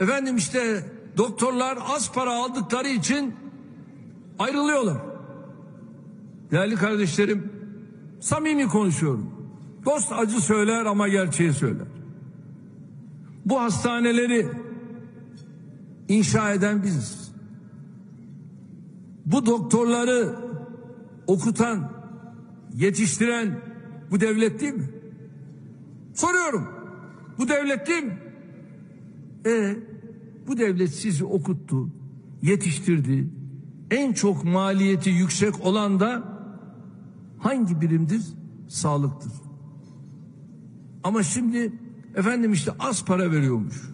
Efendim işte doktorlar az para aldıkları için ayrılıyorlar. Değerli kardeşlerim, samimi konuşuyorum. Dost acı söyler ama gerçeği söyler. Bu hastaneleri inşa eden biziz. Bu doktorları okutan, yetiştiren bu devlet değil mi? Soruyorum. Bu devlet değil mi? E bu devlet sizi okuttu, yetiştirdi. En çok maliyeti yüksek olan da hangi birimdir? Sağlıktır. Ama şimdi efendim işte az para veriyormuş.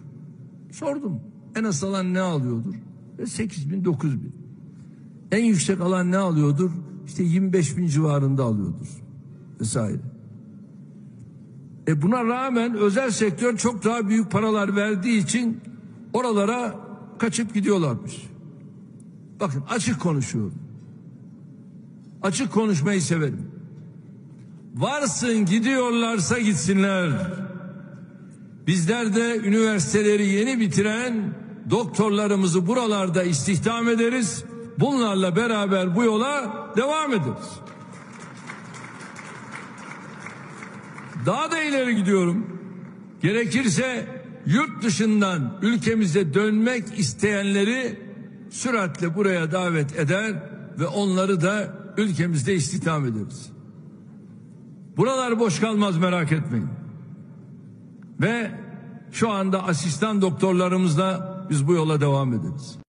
Sordum. En az alan ne alıyordur? E 8 bin 9 bin. En yüksek alan ne alıyordur? İşte 25 bin civarında alıyordur. Vesaire. E buna rağmen özel sektör çok daha büyük paralar verdiği için oralara kaçıp gidiyorlarmış. Bakın açık konuşuyorum. Açık konuşmayı severim. Varsın gidiyorlarsa gitsinler. Bizler de üniversiteleri yeni bitiren doktorlarımızı buralarda istihdam ederiz. Bunlarla beraber bu yola devam ederiz. Daha da ileri gidiyorum. Gerekirse yurt dışından ülkemize dönmek isteyenleri süratle buraya davet eder ve onları da ülkemizde istihdam ederiz. Buralar boş kalmaz merak etmeyin. Ve şu anda asistan doktorlarımızla biz bu yola devam ederiz.